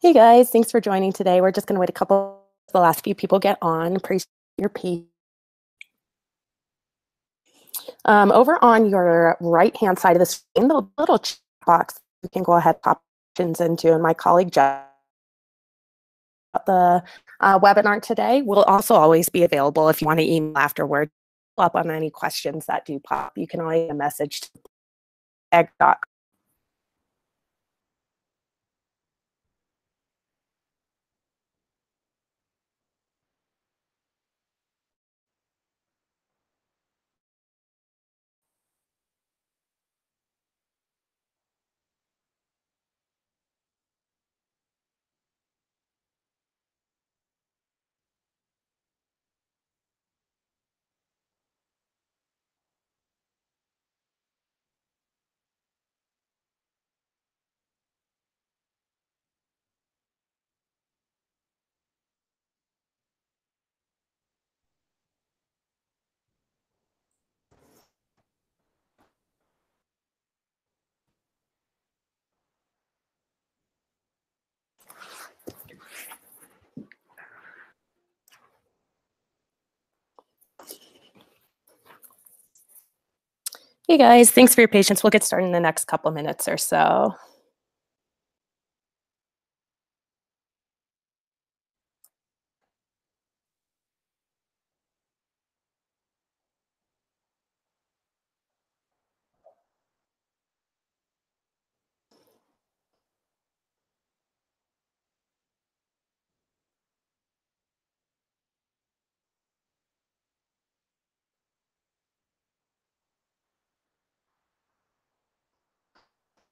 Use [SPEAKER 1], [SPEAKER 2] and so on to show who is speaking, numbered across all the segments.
[SPEAKER 1] Hey guys, thanks for joining today. We're just going to wait a couple, the last few people get on. Appreciate your piece. Um, over on your right-hand side of the screen, the little chat box, you can go ahead pop questions into, and my colleague Jeff, the uh, webinar today will also always be available if you want to email afterward up on any questions that do pop. You can always message to egg.com Hey guys, thanks for your patience. We'll get started in the next couple minutes or so.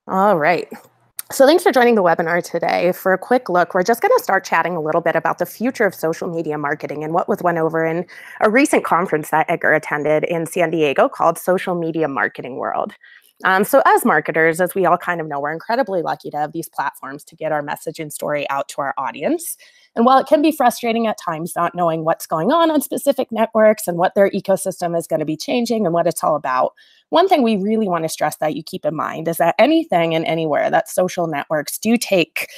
[SPEAKER 1] All right. So thanks for joining the webinar today. For a quick look, we're just going to start chatting a little bit about the future of social media marketing and what was went over in a recent conference that Edgar attended in San Diego called Social Media Marketing World. Um, so as marketers, as we all kind of know, we're incredibly lucky to have these platforms to get our message and story out to our audience. And while it can be frustrating at times not knowing what's going on on specific networks and what their ecosystem is going to be changing and what it's all about, one thing we really want to stress that you keep in mind is that anything and anywhere that social networks do take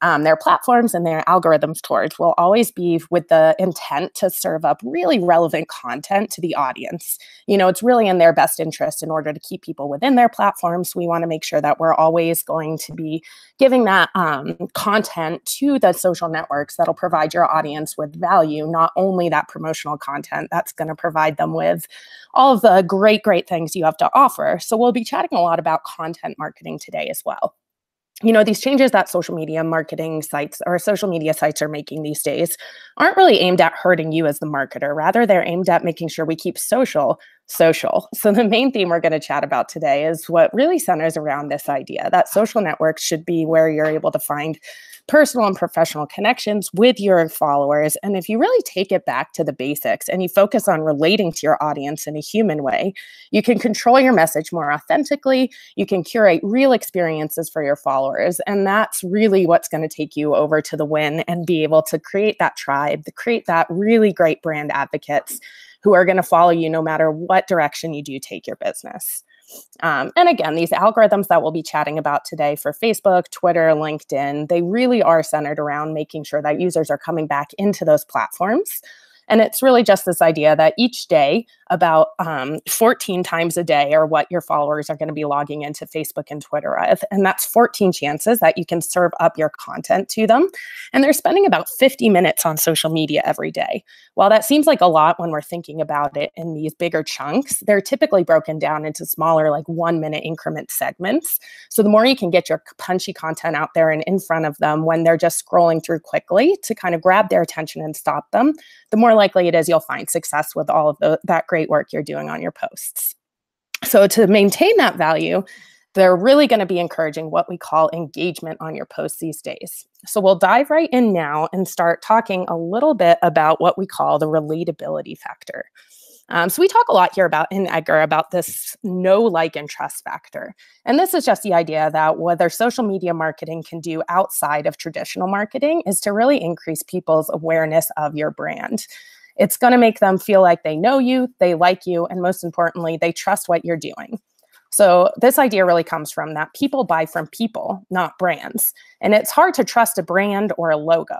[SPEAKER 1] um, their platforms and their algorithms towards will always be with the intent to serve up really relevant content to the audience. You know, it's really in their best interest in order to keep people within their platforms. We want to make sure that we're always going to be giving that um, content to the social networks that'll provide your audience with value, not only that promotional content that's going to provide them with all of the great, great things you have to offer. So we'll be chatting a lot about content marketing today as well. You know these changes that social media marketing sites or social media sites are making these days aren't really aimed at hurting you as the marketer. Rather they're aimed at making sure we keep social social. So the main theme we're going to chat about today is what really centers around this idea that social networks should be where you're able to find personal and professional connections with your followers. And if you really take it back to the basics and you focus on relating to your audience in a human way, you can control your message more authentically. You can curate real experiences for your followers. And that's really what's going to take you over to the win and be able to create that tribe, to create that really great brand advocates who are going to follow you no matter what direction you do take your business. Um, and again, these algorithms that we'll be chatting about today for Facebook, Twitter, LinkedIn, they really are centered around making sure that users are coming back into those platforms. And it's really just this idea that each day, about um, 14 times a day, are what your followers are going to be logging into Facebook and Twitter with. And that's 14 chances that you can serve up your content to them. And they're spending about 50 minutes on social media every day. While that seems like a lot when we're thinking about it in these bigger chunks, they're typically broken down into smaller, like one minute increment segments. So the more you can get your punchy content out there and in front of them when they're just scrolling through quickly to kind of grab their attention and stop them, the more likely it is you'll find success with all of the, that great work you're doing on your posts. So to maintain that value, they're really going to be encouraging what we call engagement on your posts these days. So we'll dive right in now and start talking a little bit about what we call the relatability factor. Um, so we talk a lot here about in Edgar about this know like, and trust factor. And this is just the idea that whether social media marketing can do outside of traditional marketing is to really increase people's awareness of your brand. It's going to make them feel like they know you, they like you, and most importantly, they trust what you're doing. So, this idea really comes from that people buy from people, not brands. And it's hard to trust a brand or a logo.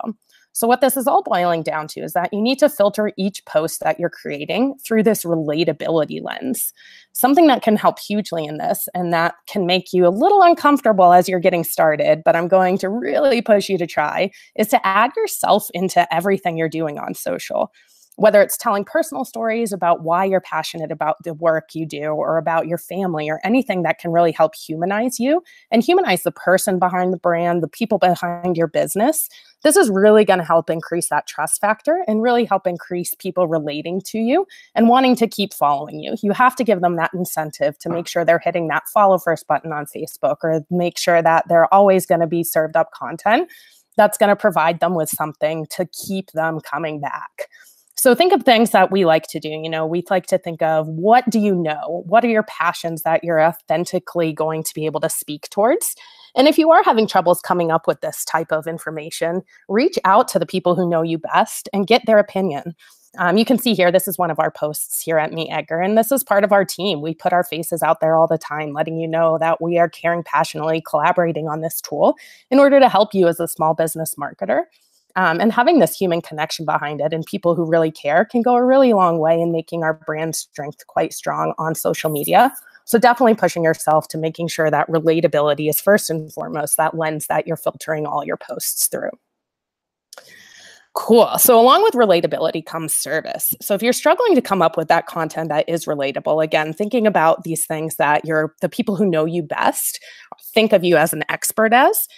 [SPEAKER 1] So, what this is all boiling down to is that you need to filter each post that you're creating through this relatability lens. Something that can help hugely in this and that can make you a little uncomfortable as you're getting started, but I'm going to really push you to try is to add yourself into everything you're doing on social whether it's telling personal stories about why you're passionate about the work you do or about your family or anything that can really help humanize you and humanize the person behind the brand, the people behind your business. This is really going to help increase that trust factor and really help increase people relating to you and wanting to keep following you. You have to give them that incentive to make sure they're hitting that follow first button on Facebook or make sure that they're always going to be served up content that's going to provide them with something to keep them coming back. So think of things that we like to do. You know, we like to think of what do you know? What are your passions that you're authentically going to be able to speak towards? And if you are having troubles coming up with this type of information, reach out to the people who know you best and get their opinion. Um, you can see here, this is one of our posts here at Meet Edgar, and this is part of our team. We put our faces out there all the time, letting you know that we are caring passionately, collaborating on this tool in order to help you as a small business marketer. Um, and having this human connection behind it and people who really care can go a really long way in making our brand strength quite strong on social media. So definitely pushing yourself to making sure that relatability is first and foremost that lens that you're filtering all your posts through. Cool. So, along with relatability comes service. So, if you're struggling to come up with that content that is relatable, again, thinking about these things that you're the people who know you best think of you as an expert as,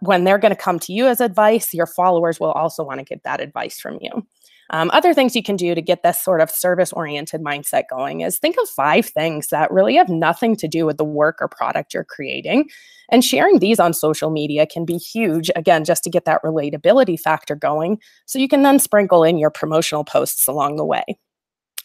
[SPEAKER 1] when they're going to come to you as advice, your followers will also want to get that advice from you. Um, other things you can do to get this sort of service oriented mindset going is think of five things that really have nothing to do with the work or product you're creating. And sharing these on social media can be huge, again, just to get that relatability factor going. So you can then sprinkle in your promotional posts along the way.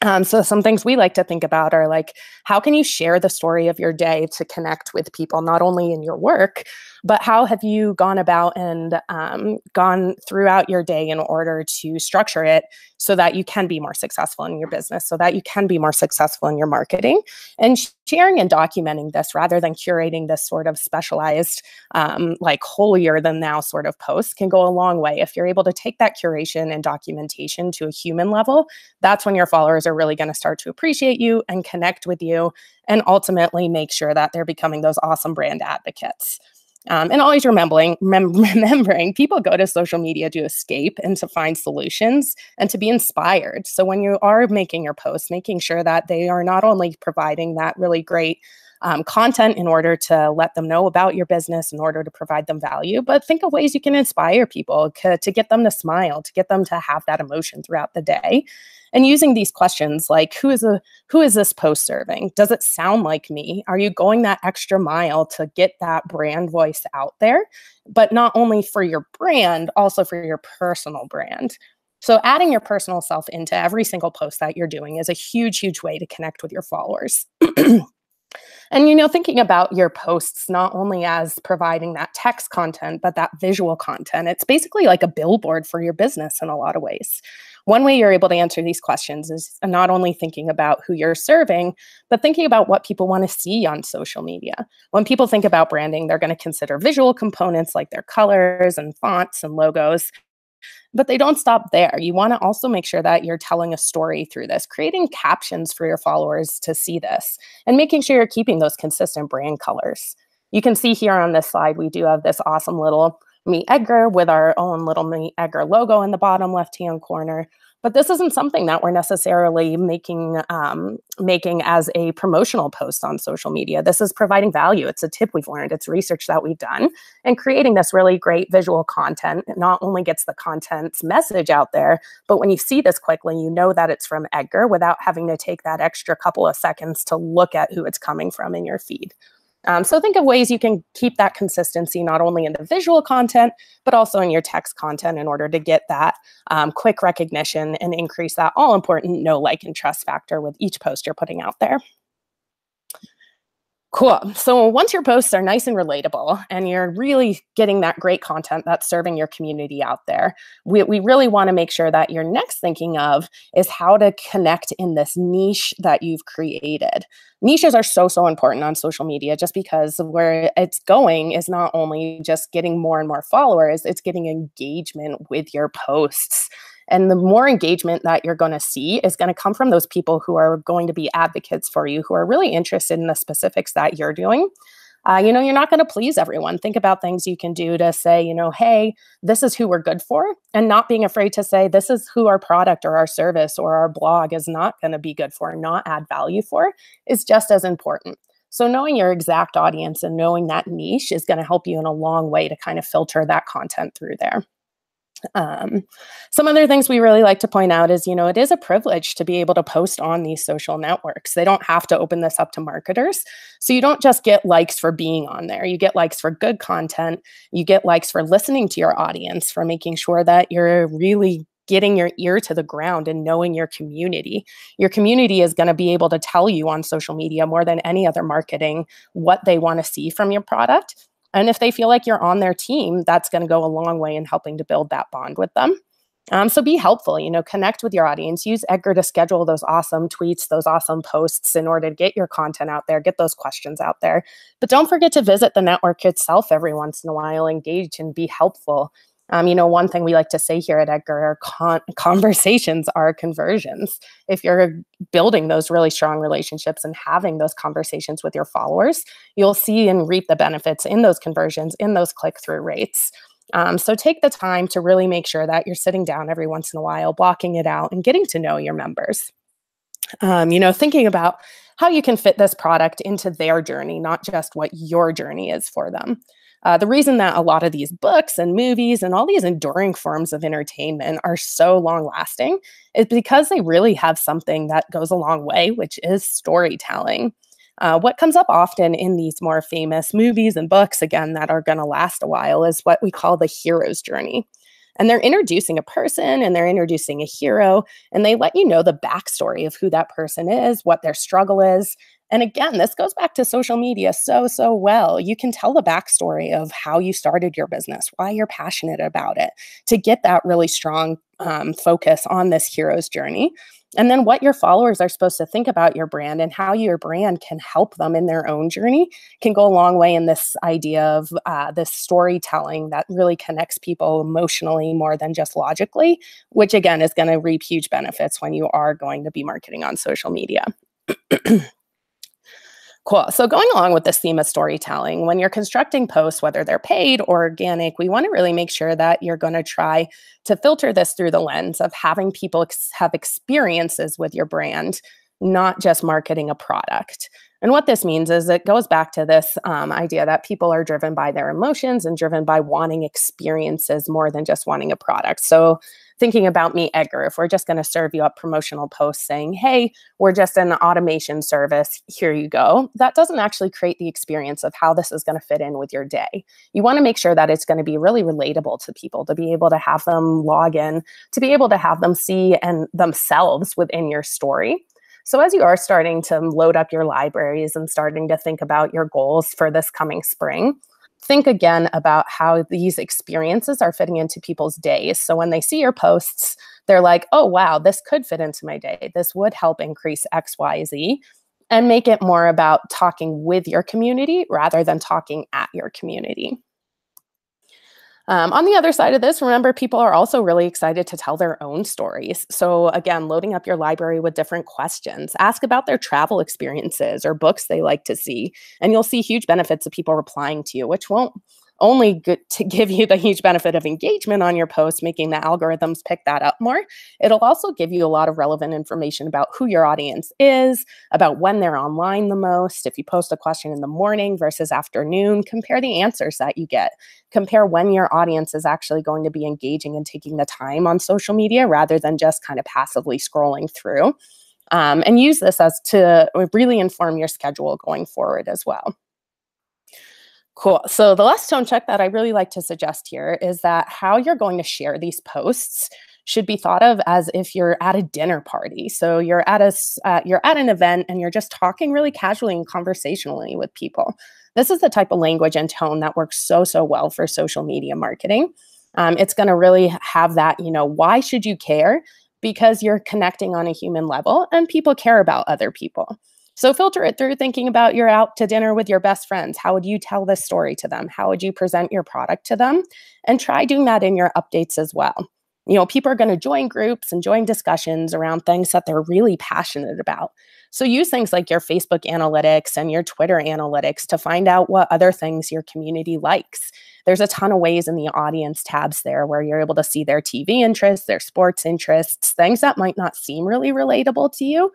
[SPEAKER 1] Um, so some things we like to think about are like, how can you share the story of your day to connect with people, not only in your work, but how have you gone about and um, gone throughout your day in order to structure it so that you can be more successful in your business, so that you can be more successful in your marketing, and sharing and documenting this rather than curating this sort of specialized, um, like holier than thou sort of post can go a long way. If you're able to take that curation and documentation to a human level, that's when your followers are really going to start to appreciate you and connect with you and ultimately make sure that they're becoming those awesome brand advocates. Um, and always remembering, mem- remembering people go to social media to escape and to find solutions and to be inspired. So when you are making your posts, making sure that they are not only providing that really great um, content in order to let them know about your business, in order to provide them value, but think of ways you can inspire people to, to get them to smile, to get them to have that emotion throughout the day and using these questions like who is a who is this post serving? Does it sound like me? Are you going that extra mile to get that brand voice out there? But not only for your brand also for your personal brand. So adding your personal self into every single post that you're doing is a huge huge way to connect with your followers. And you know, thinking about your posts not only as providing that text content, but that visual content, it's basically like a billboard for your business in a lot of ways. One way you're able to answer these questions is not only thinking about who you're serving, but thinking about what people want to see on social media. When people think about branding, they're going to consider visual components like their colors and fonts and logos. But they don't stop there. You want to also make sure that you're telling a story through this, creating captions for your followers to see this, and making sure you're keeping those consistent brand colors. You can see here on this slide, we do have this awesome little Meet Edgar with our own little Meet Edgar logo in the bottom left-hand corner. But this isn't something that we're necessarily making um, making as a promotional post on social media. This is providing value. It's a tip we've learned. It's research that we've done, and creating this really great visual content not only gets the content's message out there, but when you see this quickly, you know that it's from Edgar without having to take that extra couple of seconds to look at who it's coming from in your feed. Um, so think of ways you can keep that consistency not only in the visual content, but also in your text content in order to get that um, quick recognition and increase that all important know, like, and trust factor with each post you're putting out there. Cool. So once your posts are nice and relatable and you're really getting that great content that's serving your community out there, we, we really want to make sure that your next thinking of is how to connect in this niche that you've created. niches are so so important on social media just because where it's going is not only just getting more and more followers it's getting engagement with your posts and the more engagement that you're going to see is going to come from those people who are going to be advocates for you who are really interested in the specifics that you're doing uh, you know, you're not going to please everyone. Think about things you can do to say, you know, hey, this is who we're good for, and not being afraid to say, this is who our product or our service or our blog is not going to be good for, not add value for, is just as important. So, knowing your exact audience and knowing that niche is going to help you in a long way to kind of filter that content through there. Um, some other things we really like to point out is, you know, it is a privilege to be able to post on these social networks. They don't have to open this up to marketers. So you don't just get likes for being on there. You get likes for good content. You get likes for listening to your audience, for making sure that you're really getting your ear to the ground and knowing your community. Your community is going to be able to tell you on social media more than any other marketing what they want to see from your product and if they feel like you're on their team, that's going to go a long way in helping to build that bond with them. Um, so be helpful, you know, connect with your audience. Use Edgar to schedule those awesome tweets, those awesome posts in order to get your content out there, get those questions out there. But don't forget to visit the network itself every once in a while, engage and be helpful. Um, you know, one thing we like to say here at Edgar are con- conversations are conversions. If you're building those really strong relationships and having those conversations with your followers, you'll see and reap the benefits in those conversions, in those click through rates. Um, so take the time to really make sure that you're sitting down every once in a while, blocking it out, and getting to know your members. Um, you know, thinking about how you can fit this product into their journey, not just what your journey is for them. Uh, the reason that a lot of these books and movies and all these enduring forms of entertainment are so long lasting is because they really have something that goes a long way, which is storytelling. Uh, what comes up often in these more famous movies and books, again, that are going to last a while, is what we call the hero's journey. And they're introducing a person and they're introducing a hero, and they let you know the backstory of who that person is, what their struggle is, and again, this goes back to social media so, so well. You can tell the backstory of how you started your business, why you're passionate about it, to get that really strong um, focus on this hero's journey. And then what your followers are supposed to think about your brand and how your brand can help them in their own journey can go a long way in this idea of uh, this storytelling that really connects people emotionally more than just logically, which again is going to reap huge benefits when you are going to be marketing on social media. Cool. So, going along with this theme of storytelling, when you're constructing posts, whether they're paid or organic, we want to really make sure that you're going to try to filter this through the lens of having people ex- have experiences with your brand, not just marketing a product. And what this means is it goes back to this um, idea that people are driven by their emotions and driven by wanting experiences more than just wanting a product. So, thinking about me, Edgar, if we're just going to serve you up promotional posts saying, hey, we're just an automation service, here you go, that doesn't actually create the experience of how this is going to fit in with your day. You want to make sure that it's going to be really relatable to people, to be able to have them log in, to be able to have them see and themselves within your story. So, as you are starting to load up your libraries and starting to think about your goals for this coming spring, think again about how these experiences are fitting into people's days. So when they see your posts, they're like, oh, wow, this could fit into my day. This would help increase XYZ and make it more about talking with your community rather than talking at your community. Um, on the other side of this, remember people are also really excited to tell their own stories. So, again, loading up your library with different questions. Ask about their travel experiences or books they like to see, and you'll see huge benefits of people replying to you, which won't only good to give you the huge benefit of engagement on your post, making the algorithms pick that up more. It'll also give you a lot of relevant information about who your audience is, about when they're online the most. If you post a question in the morning versus afternoon, compare the answers that you get. Compare when your audience is actually going to be engaging and taking the time on social media rather than just kind of passively scrolling through. Um, and use this as to really inform your schedule going forward as well. Cool. So the last tone check that I really like to suggest here is that how you're going to share these posts should be thought of as if you're at a dinner party. So you're at a uh, you're at an event and you're just talking really casually and conversationally with people. This is the type of language and tone that works so so well for social media marketing. Um, it's going to really have that you know why should you care because you're connecting on a human level and people care about other people. So filter it through thinking about you're out to dinner with your best friends. How would you tell this story to them? How would you present your product to them? And try doing that in your updates as well. You know, people are going to join groups and join discussions around things that they're really passionate about. So use things like your Facebook analytics and your Twitter analytics to find out what other things your community likes. There's a ton of ways in the audience tabs there where you're able to see their TV interests, their sports interests, things that might not seem really relatable to you.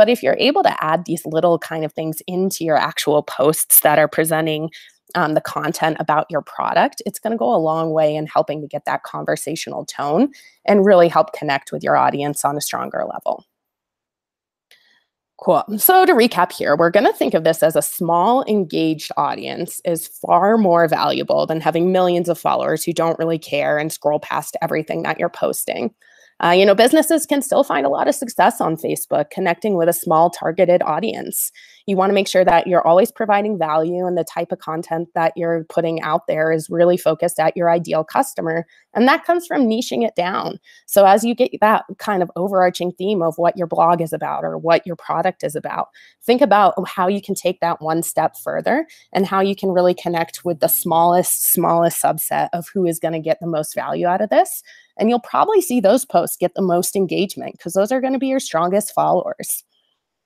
[SPEAKER 1] But if you're able to add these little kind of things into your actual posts that are presenting um, the content about your product, it's going to go a long way in helping to get that conversational tone and really help connect with your audience on a stronger level. Cool. So to recap here, we're going to think of this as a small engaged audience is far more valuable than having millions of followers who don't really care and scroll past everything that you're posting. Uh, you know, businesses can still find a lot of success on Facebook connecting with a small targeted audience. You want to make sure that you're always providing value and the type of content that you're putting out there is really focused at your ideal customer. And that comes from niching it down. So as you get that kind of overarching theme of what your blog is about or what your product is about, think about how you can take that one step further and how you can really connect with the smallest, smallest subset of who is going to get the most value out of this and you'll probably see those posts get the most engagement because those are going to be your strongest followers.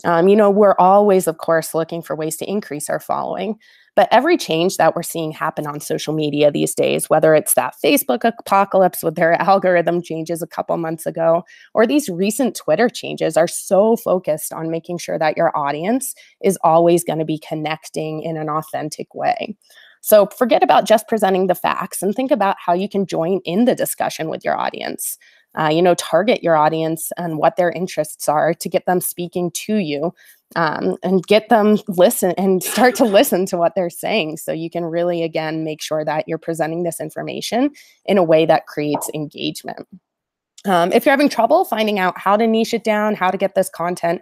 [SPEAKER 1] Um, you know, we're always, of course, looking for ways to increase our following. But every change that we're seeing happen on social media these days, whether it's that Facebook apocalypse with their algorithm changes a couple months ago, or these recent Twitter changes, are so focused on making sure that your audience is always going to be connecting in an authentic way. So forget about just presenting the facts and think about how you can join in the discussion with your audience. Uh, you know, target your audience and what their interests are to get them speaking to you um, and get them listen and start to listen to what they're saying so you can really again make sure that you're presenting this information in a way that creates engagement um, if you're having trouble finding out how to niche it down how to get this content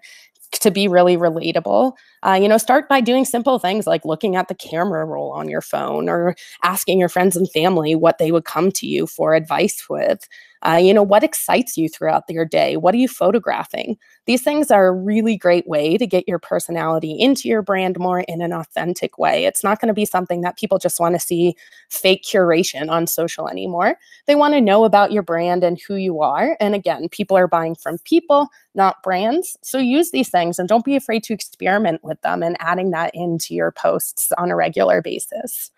[SPEAKER 1] to be really relatable. Uh, you know, start by doing simple things like looking at the camera roll on your phone or asking your friends and family what they would come to you for advice with. Uh, you know, what excites you throughout your day? What are you photographing? These things are a really great way to get your personality into your brand more in an authentic way. It's not going to be something that people just want to see fake curation on social anymore. They want to know about your brand and who you are. And again, people are buying from people, not brands. So use these things and don't be afraid to experiment with them and adding that into your posts on a regular basis.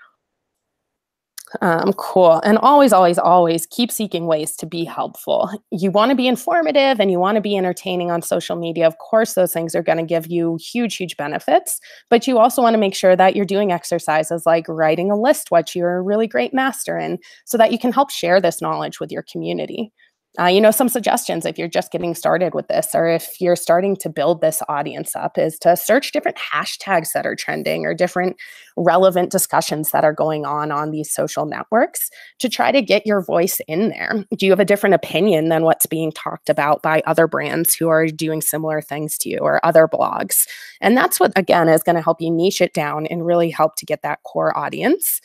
[SPEAKER 1] Um, cool. And always, always, always keep seeking ways to be helpful. You want to be informative and you want to be entertaining on social media. Of course, those things are going to give you huge, huge benefits. But you also want to make sure that you're doing exercises like writing a list, what you're a really great master in, so that you can help share this knowledge with your community. Uh, you know, some suggestions if you're just getting started with this, or if you're starting to build this audience up, is to search different hashtags that are trending or different relevant discussions that are going on on these social networks to try to get your voice in there. Do you have a different opinion than what's being talked about by other brands who are doing similar things to you or other blogs? And that's what, again, is going to help you niche it down and really help to get that core audience.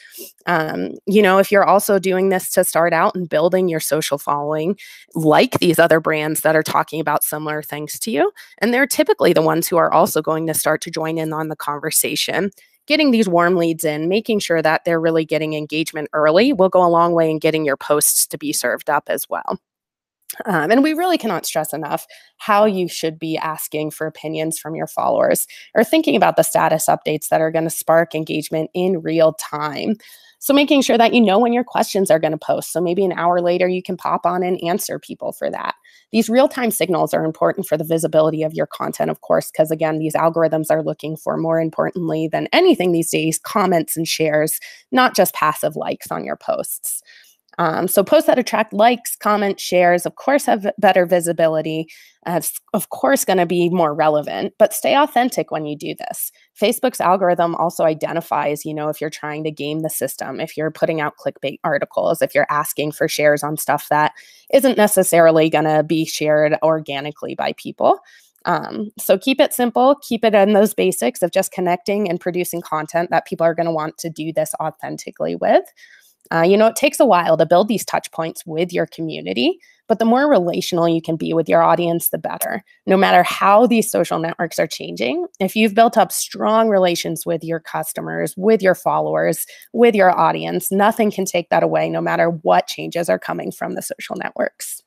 [SPEAKER 1] Um, you know, if you're also doing this to start out and building your social following, like these other brands that are talking about similar things to you. And they're typically the ones who are also going to start to join in on the conversation. Getting these warm leads in, making sure that they're really getting engagement early will go a long way in getting your posts to be served up as well. Um, and we really cannot stress enough how you should be asking for opinions from your followers or thinking about the status updates that are going to spark engagement in real time. So making sure that you know when your questions are going to post. So maybe an hour later, you can pop on and answer people for that. These real time signals are important for the visibility of your content, of course, because again, these algorithms are looking for more importantly than anything these days comments and shares, not just passive likes on your posts. Um, so posts that attract likes, comments, shares, of course, have better visibility. Uh, of course going to be more relevant, but stay authentic when you do this. Facebook's algorithm also identifies, you know, if you're trying to game the system, if you're putting out clickbait articles, if you're asking for shares on stuff that isn't necessarily going to be shared organically by people. Um, so keep it simple, keep it in those basics of just connecting and producing content that people are going to want to do this authentically with. Uh, you know, it takes a while to build these touch points with your community, but the more relational you can be with your audience, the better. No matter how these social networks are changing, if you've built up strong relations with your customers, with your followers, with your audience, nothing can take that away, no matter what changes are coming from the social networks.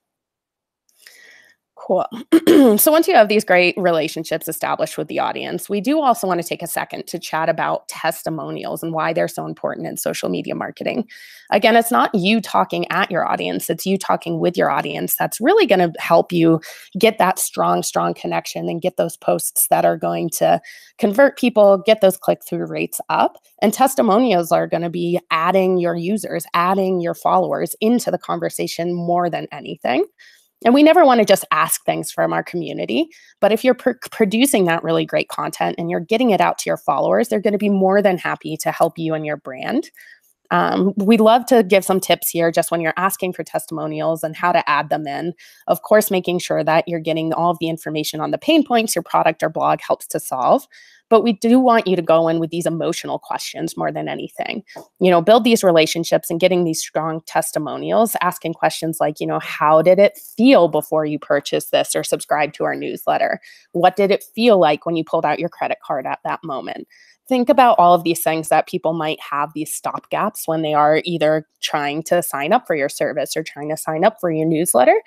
[SPEAKER 1] Cool. so once you have these great relationships established with the audience, we do also want to take a second to chat about testimonials and why they're so important in social media marketing. Again, it's not you talking at your audience, it's you talking with your audience that's really going to help you get that strong, strong connection and get those posts that are going to convert people, get those click through rates up. And testimonials are going to be adding your users, adding your followers into the conversation more than anything. And we never want to just ask things from our community. But if you're pr- producing that really great content and you're getting it out to your followers, they're going to be more than happy to help you and your brand. Um, we love to give some tips here just when you're asking for testimonials and how to add them in. Of course, making sure that you're getting all of the information on the pain points your product or blog helps to solve. But we do want you to go in with these emotional questions more than anything. You know, build these relationships and getting these strong testimonials, asking questions like, you know, how did it feel before you purchased this or subscribed to our newsletter? What did it feel like when you pulled out your credit card at that moment? Think about all of these things that people might have these stop gaps when they are either trying to sign up for your service or trying to sign up for your newsletter.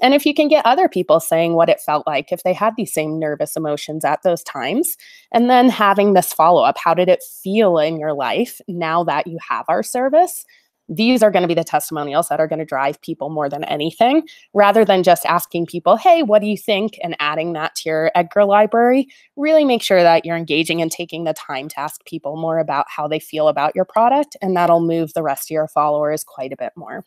[SPEAKER 1] And if you can get other people saying what it felt like if they had these same nervous emotions at those times, and then having this follow up, how did it feel in your life now that you have our service? These are going to be the testimonials that are going to drive people more than anything, rather than just asking people, hey, what do you think? And adding that to your Edgar library. Really make sure that you're engaging and taking the time to ask people more about how they feel about your product, and that'll move the rest of your followers quite a bit more.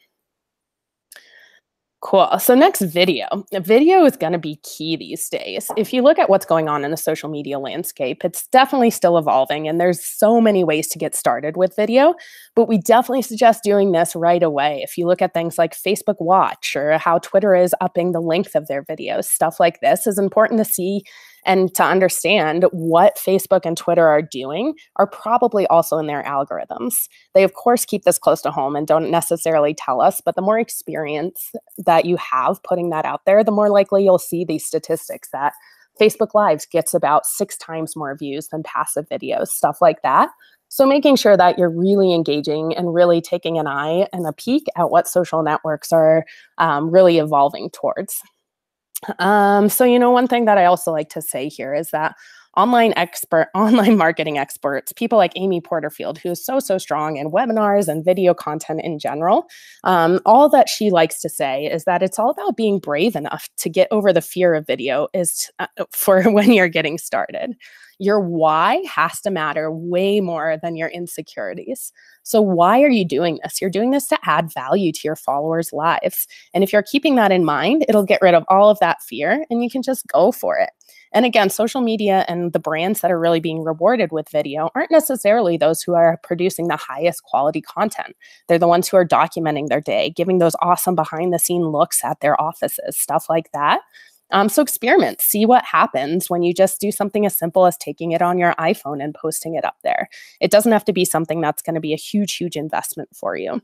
[SPEAKER 1] Cool. So next video. Video is going to be key these days. If you look at what's going on in the social media landscape, it's definitely still evolving and there's so many ways to get started with video, but we definitely suggest doing this right away. If you look at things like Facebook Watch or how Twitter is upping the length of their videos, stuff like this is important to see and to understand what Facebook and Twitter are doing are probably also in their algorithms. They, of course, keep this close to home and don't necessarily tell us, but the more experience that you have putting that out there, the more likely you'll see these statistics that Facebook Lives gets about six times more views than passive videos, stuff like that. So, making sure that you're really engaging and really taking an eye and a peek at what social networks are um, really evolving towards. Um, so, you know, one thing that I also like to say here is that online expert, online marketing experts, people like Amy Porterfield, who is so, so strong in webinars and video content in general, um, all that she likes to say is that it's all about being brave enough to get over the fear of video is uh, for when you're getting started. Your why has to matter way more than your insecurities. So, why are you doing this? You're doing this to add value to your followers' lives. And if you're keeping that in mind, it'll get rid of all of that fear and you can just go for it. And again, social media and the brands that are really being rewarded with video aren't necessarily those who are producing the highest quality content. They're the ones who are documenting their day, giving those awesome behind the scene looks at their offices, stuff like that. Um, so experiment, see what happens when you just do something as simple as taking it on your iPhone and posting it up there. It doesn't have to be something that's going to be a huge, huge investment for you.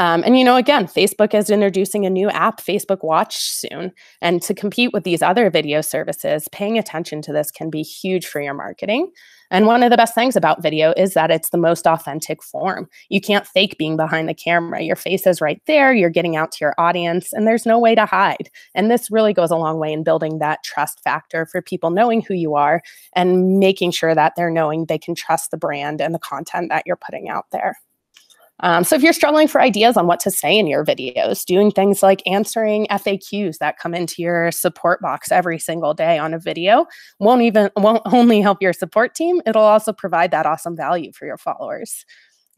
[SPEAKER 1] Um, and you know, again, Facebook is introducing a new app, Facebook Watch, soon. And to compete with these other video services, paying attention to this can be huge for your marketing. And one of the best things about video is that it's the most authentic form. You can't fake being behind the camera. Your face is right there, you're getting out to your audience, and there's no way to hide. And this really goes a long way in building that trust factor for people knowing who you are and making sure that they're knowing they can trust the brand and the content that you're putting out there. Um, so if you're struggling for ideas on what to say in your videos, doing things like answering FAQs that come into your support box every single day on a video won't even won't only help your support team, it'll also provide that awesome value for your followers.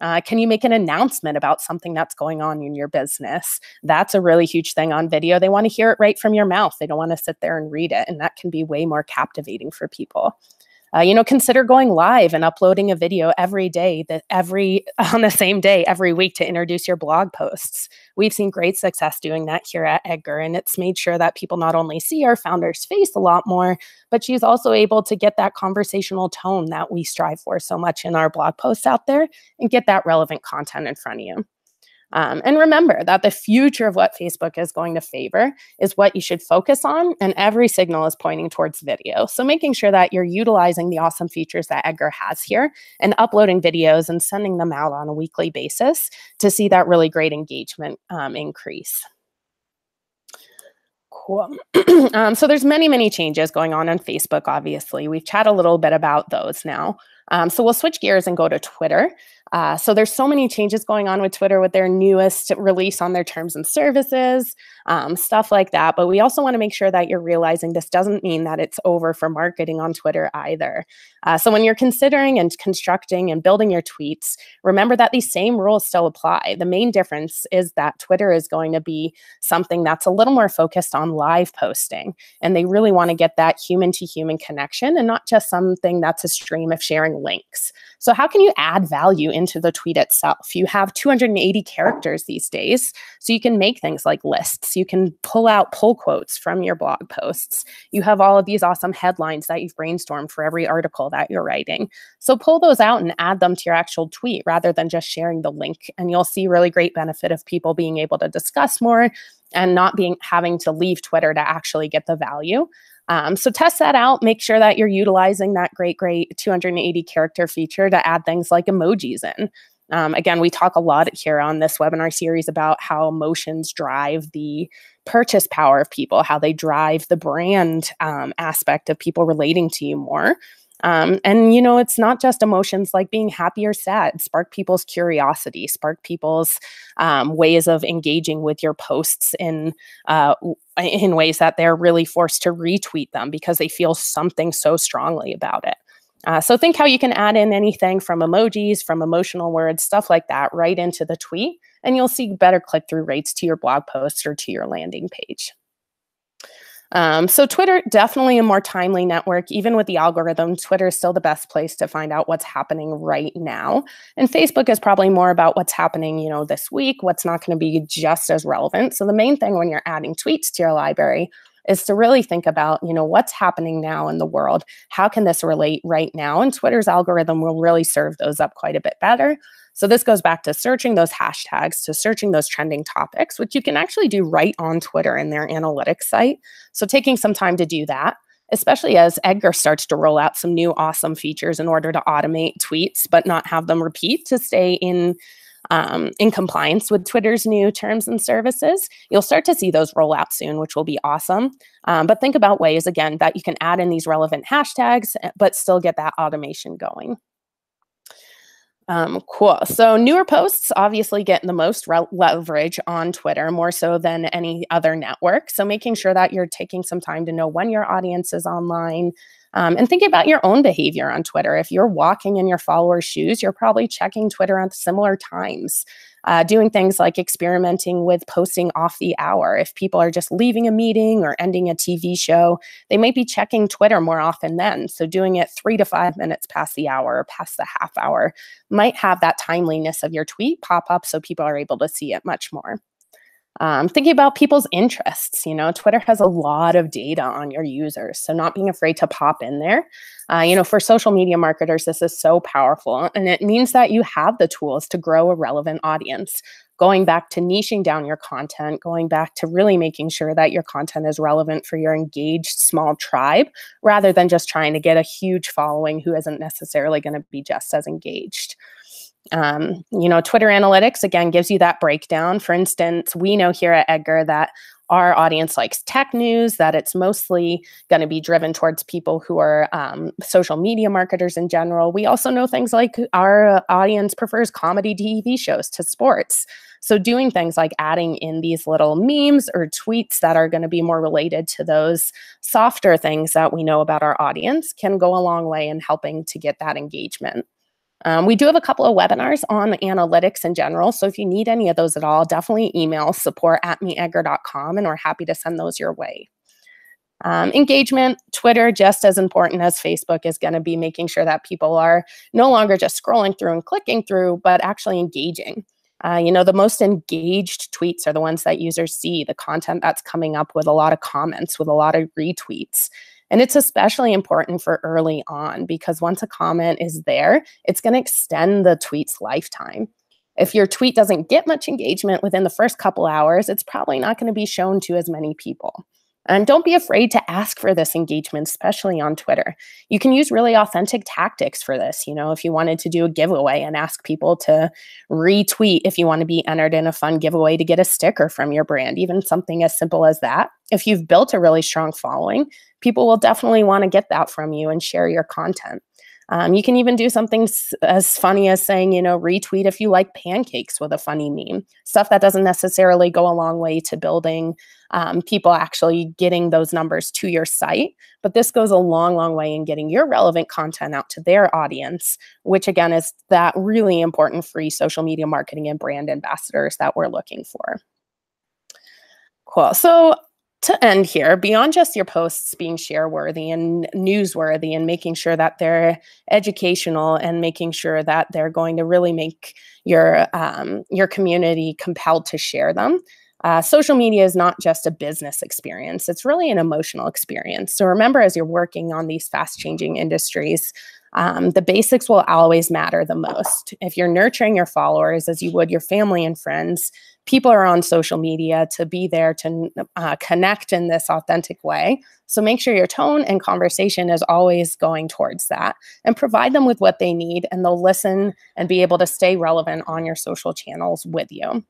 [SPEAKER 1] Uh, can you make an announcement about something that's going on in your business? That's a really huge thing on video. They want to hear it right from your mouth. They don't want to sit there and read it. And that can be way more captivating for people. Uh, you know, consider going live and uploading a video every day that every on the same day every week to introduce your blog posts. We've seen great success doing that here at Edgar, and it's made sure that people not only see our founder's face a lot more, but she's also able to get that conversational tone that we strive for so much in our blog posts out there and get that relevant content in front of you. Um, and remember that the future of what Facebook is going to favor is what you should focus on, and every signal is pointing towards video. So making sure that you're utilizing the awesome features that Edgar has here and uploading videos and sending them out on a weekly basis to see that really great engagement um, increase. Cool. um, so there's many, many changes going on on Facebook, obviously. We've chatted a little bit about those now. Um, so we'll switch gears and go to Twitter. Uh, so there's so many changes going on with Twitter with their newest release on their terms and services, um, stuff like that. But we also want to make sure that you're realizing this doesn't mean that it's over for marketing on Twitter either. Uh, so when you're considering and constructing and building your tweets, remember that these same rules still apply. The main difference is that Twitter is going to be something that's a little more focused on live posting, and they really want to get that human to human connection and not just something that's a stream of sharing links. So how can you add value into the tweet itself? You have 280 characters these days, so you can make things like lists. You can pull out pull quotes from your blog posts. You have all of these awesome headlines that you've brainstormed for every article that you're writing. So pull those out and add them to your actual tweet rather than just sharing the link. And you'll see really great benefit of people being able to discuss more and not being having to leave Twitter to actually get the value. Um, so test that out. Make sure that you're utilizing that great, great 280 character feature to add things like emojis in. Um, again, we talk a lot here on this webinar series about how emotions drive the purchase power of people, how they drive the brand um, aspect of people relating to you more. Um, and, you know, it's not just emotions like being happy or sad, spark people's curiosity, spark people's um, ways of engaging with your posts in, uh, in ways that they're really forced to retweet them because they feel something so strongly about it. Uh, so think how you can add in anything from emojis, from emotional words, stuff like that right into the tweet, and you'll see better click-through rates to your blog post or to your landing page. Um, so Twitter, definitely a more timely network. Even with the algorithm, Twitter is still the best place to find out what's happening right now. And Facebook is probably more about what's happening, you know, this week, what's not going to be just as relevant. So the main thing when you're adding tweets to your library is to really think about, you know, what's happening now in the world? How can this relate right now? And Twitter's algorithm will really serve those up quite a bit better. So this goes back to searching those hashtags, to searching those trending topics, which you can actually do right on Twitter in their analytics site. So taking some time to do that especially as Edgar starts to roll out some new awesome features in order to automate tweets, but not have them repeat to stay in um, in compliance with Twitter's new terms and services. You'll start to see those roll out soon, which will be awesome. Um, but think about ways, again, that you can add in these relevant hashtags, eh, but still get that automation going. Um, cool. So newer posts obviously get the most leverage on Twitter, more so than any other network. So making sure that you're taking some time to know when your audience is online, um, and think about your own behavior on Twitter. If you're walking in your followers' shoes, you're probably checking Twitter at similar times. Uh, doing things like experimenting with posting off the hour. If people are just leaving a meeting or ending a TV show, they might be checking Twitter more often then. So, doing it three to five minutes past the hour or past the half hour might have that timeliness of your tweet pop up so people are able to see it much more. Um, thinking about people's interests, you know, Twitter has a lot of data on your users. So not being afraid to pop in there. Uh, you know, for social media marketers, this is so powerful. And it means that you have the tools to grow a relevant audience. Going back to niching down your content, going back to really making sure that your content is relevant for your engaged small tribe rather than just trying to get a huge following who isn't necessarily going to be just as engaged. Um, you know, Twitter analytics again gives you that breakdown. For instance, we know here at Edgar that our audience likes tech news, that it's mostly going to be driven towards people who are um, social media marketers in general. We also know things like our audience prefers comedy TV shows to sports. So, doing things like adding in these little memes or tweets that are going to be more related to those softer things that we know about our audience can go a long way in helping to get that engagement. Um, we do have a couple of webinars on analytics in general. So if you need any of those at all, definitely email support at meetedgar.com and we're happy to send those your way. Um, engagement, Twitter, just as important as Facebook, is going to be making sure that people are no longer just scrolling through and clicking through, but actually engaging. Uh, you know, the most engaged tweets are the ones that users see, the content that's coming up with a lot of comments, with a lot of retweets. And it's especially important for early on because once a comment is there, it's going to extend the tweet's lifetime. If your tweet doesn't get much engagement within the first couple hours, it's probably not going to be shown to as many people. And don't be afraid to ask for this engagement, especially on Twitter. You can use really authentic tactics for this. You know, if you wanted to do a giveaway and ask people to retweet if you want to be entered in a fun giveaway to get a sticker from your brand, even something as simple as that. If you've built a really strong following, people will definitely want to get that from you and share your content. Um, you can even do something as funny as saying, you know, retweet if you like pancakes with a funny meme, stuff that doesn't necessarily go a long way to building um, people actually getting those numbers to your site. But this goes a long, long way in getting your relevant content out to their audience, which again is that really important free social media marketing and brand ambassadors that we're looking for. Cool. So to end here, beyond just your posts being share worthy and newsworthy and making sure that they're educational and making sure that they're going to really make your um, your community compelled to share them. Uh, social media is not just a business experience, it's really an emotional experience. So remember, as you're working on these fast changing industries, um, the basics will always matter the most. If you're nurturing your followers as you would your family and friends, people are on social media to be there to uh, connect in this authentic way. So make sure your tone and conversation is always going towards that and provide them with what they need, and they'll listen and be able to stay relevant on your social channels with you.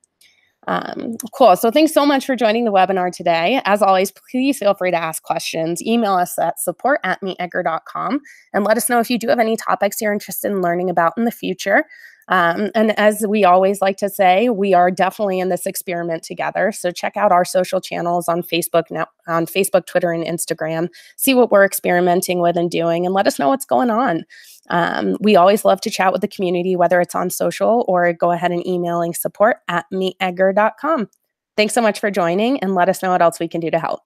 [SPEAKER 1] Um, cool. So thanks so much for joining the webinar today. As always, please feel free to ask questions. Email us at support at meetedgar.com and let us know if you do have any topics you're interested in learning about in the future. Um, and as we always like to say, we are definitely in this experiment together. So check out our social channels on Facebook, now, on Facebook, Twitter, and Instagram. See what we're experimenting with and doing, and let us know what's going on. Um, we always love to chat with the community, whether it's on social or go ahead and emailing support at meetedgar.com. Thanks so much for joining, and let us know what else we can do to help.